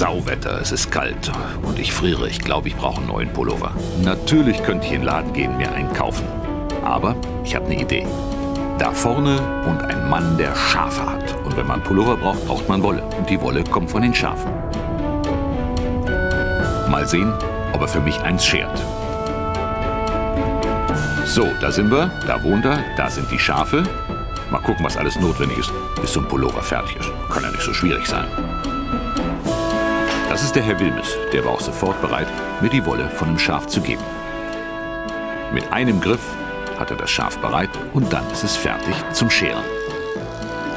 Winter, es ist kalt und ich friere. Ich glaube, ich brauche einen neuen Pullover. Natürlich könnte ich in den Laden gehen, mir einen kaufen. Aber ich habe eine Idee. Da vorne wohnt ein Mann, der Schafe hat. Und wenn man Pullover braucht, braucht man Wolle. Und die Wolle kommt von den Schafen. Mal sehen, ob er für mich eins schert. So, da sind wir, da wohnt er, da sind die Schafe. Mal gucken, was alles notwendig ist, bis so ein Pullover fertig ist. Kann ja nicht so schwierig sein. Das ist der Herr Wilmes, der war auch sofort bereit, mir die Wolle von dem Schaf zu geben. Mit einem Griff hat er das Schaf bereit und dann ist es fertig zum Scheren.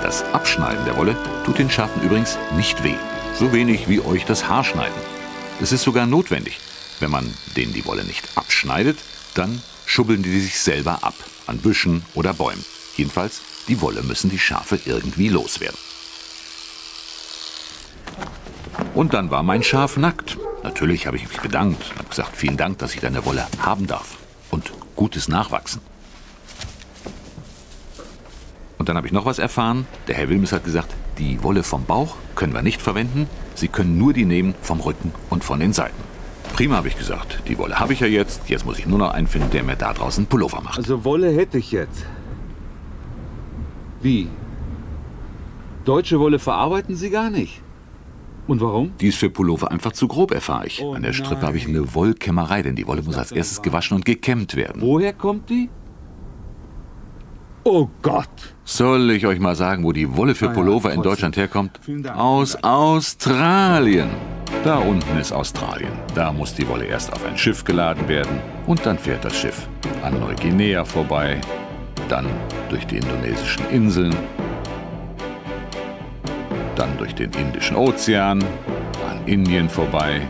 Das Abschneiden der Wolle tut den Schafen übrigens nicht weh. So wenig wie euch das Haarschneiden. Das ist sogar notwendig. Wenn man denen die Wolle nicht abschneidet, dann schubbeln die sich selber ab, an Büschen oder Bäumen. Jedenfalls, die Wolle müssen die Schafe irgendwie loswerden. Und dann war mein Schaf nackt. Natürlich habe ich mich bedankt und gesagt, vielen Dank, dass ich deine Wolle haben darf. Und gutes Nachwachsen. Und dann habe ich noch was erfahren. Der Herr Wilmes hat gesagt, die Wolle vom Bauch können wir nicht verwenden. Sie können nur die nehmen vom Rücken und von den Seiten. Prima, habe ich gesagt. Die Wolle habe ich ja jetzt. Jetzt muss ich nur noch einen finden, der mir da draußen Pullover macht. Also Wolle hätte ich jetzt. Wie? Deutsche Wolle verarbeiten Sie gar nicht? Und warum? Die ist für Pullover einfach zu grob, erfahre ich. Oh An der Strippe habe ich eine Wollkämmerei, denn die Wolle muss als erstes gewaschen und gekämmt werden. Woher kommt die? Oh Gott! Soll ich euch mal sagen, wo die Wolle für Ah Pullover in. Deutschland herkommt? Aus Australien. Da unten ist Australien. Da muss die Wolle erst auf ein Schiff geladen werden und dann fährt das Schiff an Neuguinea vorbei, dann durch die indonesischen Inseln, dann durch den Indischen Ozean, an Indien vorbei,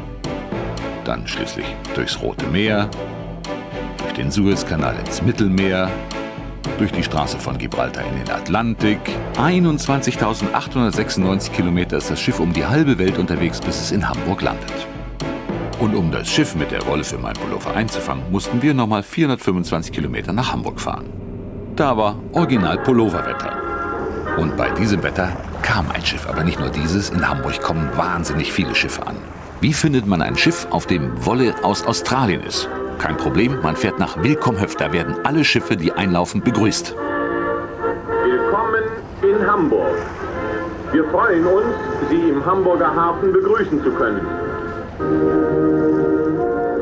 dann schließlich durchs Rote Meer, durch den Suezkanal ins Mittelmeer, durch die Straße von Gibraltar in den Atlantik. 21.896 Kilometer ist das Schiff um die halbe Welt unterwegs, bis es in Hamburg landet. Und um das Schiff mit der Wolle für meinen Pullover einzufangen, mussten wir nochmal 425 Kilometer nach Hamburg fahren. Da war original Pulloverwetter. Und bei diesem Wetter kam ein Schiff, aber nicht nur dieses. In Hamburg kommen wahnsinnig viele Schiffe an. Wie findet man ein Schiff, auf dem Wolle aus Australien ist? Kein Problem, man fährt nach Willkommenhöf. Da werden alle Schiffe, die einlaufen, begrüßt. Willkommen in Hamburg. Wir freuen uns, Sie im Hamburger Hafen begrüßen zu können.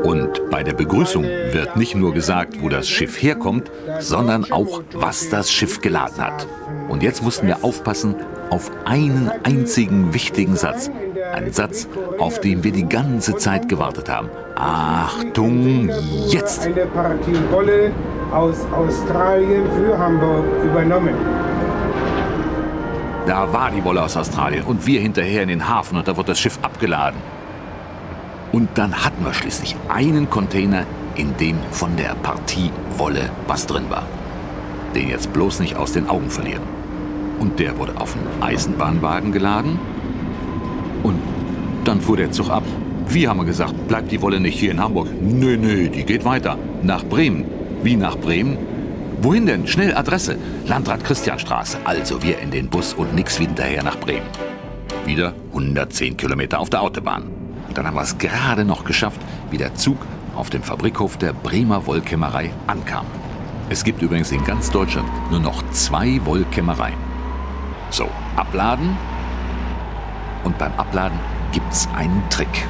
Und bei der Begrüßung wird nicht nur gesagt, wo das Schiff herkommt, sondern auch, was das Schiff geladen hat. Und jetzt mussten wir aufpassen auf einen einzigen wichtigen Satz. Einen Satz, auf den wir die ganze Zeit gewartet haben. Achtung, jetzt! Eine Partie Wolle aus Australien für Hamburg übernommen. Da war die Wolle aus Australien und wir hinterher in den Hafen und da wird das Schiff abgeladen. Und dann hatten wir schließlich einen Container, in dem von der Partie Wolle was drin war. Den jetzt bloß nicht aus den Augen verlieren. Und der wurde auf einen Eisenbahnwagen geladen. Und dann fuhr der Zug ab. Wir haben gesagt, bleibt die Wolle nicht hier in Hamburg. Nö, nö, die geht weiter. Nach Bremen. Wie nach Bremen? Wohin denn? Schnell Adresse. Landrat Christianstraße. Also wir in den Bus und nix wie hinterher nach Bremen. Wieder 110 Kilometer auf der Autobahn. Dann haben wir es gerade noch geschafft, wie der Zug auf dem Fabrikhof der Bremer Wollkämmerei ankam. Es gibt übrigens in ganz Deutschland nur noch zwei Wollkämmereien. So, abladen. Und beim Abladen gibt's einen Trick.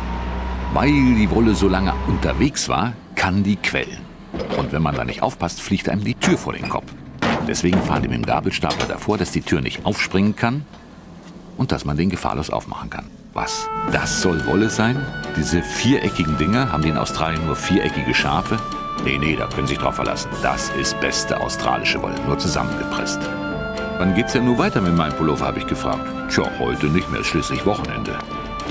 Weil die Wolle so lange unterwegs war, kann die quellen. Und wenn man da nicht aufpasst, fliegt einem die Tür vor den Kopf. Deswegen fahren die mit dem Gabelstapler davor, dass die Tür nicht aufspringen kann und dass man den gefahrlos aufmachen kann. Was? Das soll Wolle sein? Diese viereckigen Dinger, haben die in Australien nur viereckige Schafe? Nee, nee, da können Sie sich drauf verlassen. Das ist beste australische Wolle, nur zusammengepresst. Wann geht's denn nun weiter mit meinem Pullover, habe ich gefragt. Tja, heute nicht mehr, ist schließlich Wochenende.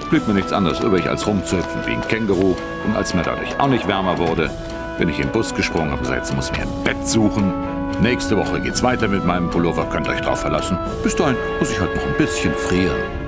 Blieb mir nichts anderes übrig, als rumzuhüpfen wie ein Känguru. Und als mir dadurch auch nicht wärmer wurde, bin ich im Bus gesprungen und gesagt, jetzt muss mir ein Bett suchen. Nächste Woche geht's weiter mit meinem Pullover, könnt euch drauf verlassen. Bis dahin muss ich halt noch ein bisschen frieren.